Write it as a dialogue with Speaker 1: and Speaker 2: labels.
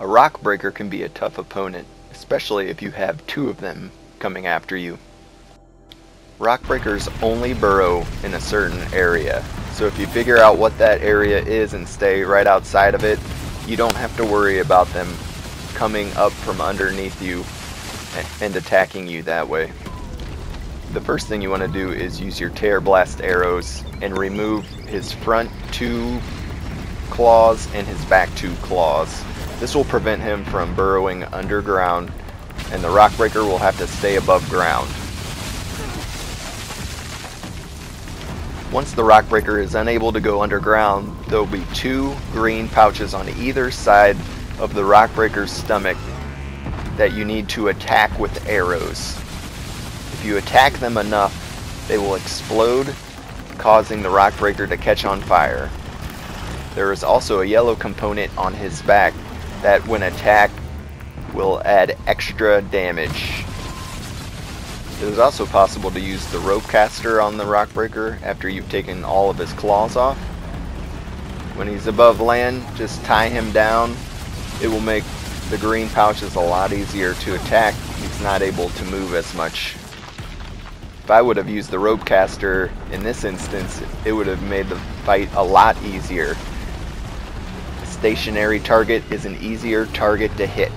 Speaker 1: A rock breaker can be a tough opponent, especially if you have two of them coming after you. Rock breakers only burrow in a certain area, so if you figure out what that area is and stay right outside of it, you don't have to worry about them coming up from underneath you and attacking you that way. The first thing you want to do is use your Tear Blast arrows and remove his front two claws and his back two claws. This will prevent him from burrowing underground and the rock breaker will have to stay above ground. Once the rock breaker is unable to go underground, there will be two green pouches on either side of the rock breaker's stomach that you need to attack with arrows. If you attack them enough, they will explode, causing the rock breaker to catch on fire. There is also a yellow component on his back that when attacked will add extra damage. It is also possible to use the rope caster on the Rockbreaker after you've taken all of his claws off. When he's above land, just tie him down. It will make the green pouches a lot easier to attack. He's not able to move as much. If I would have used the rope caster in this instance, it would have made the fight a lot easier. Stationary target is an easier target to hit.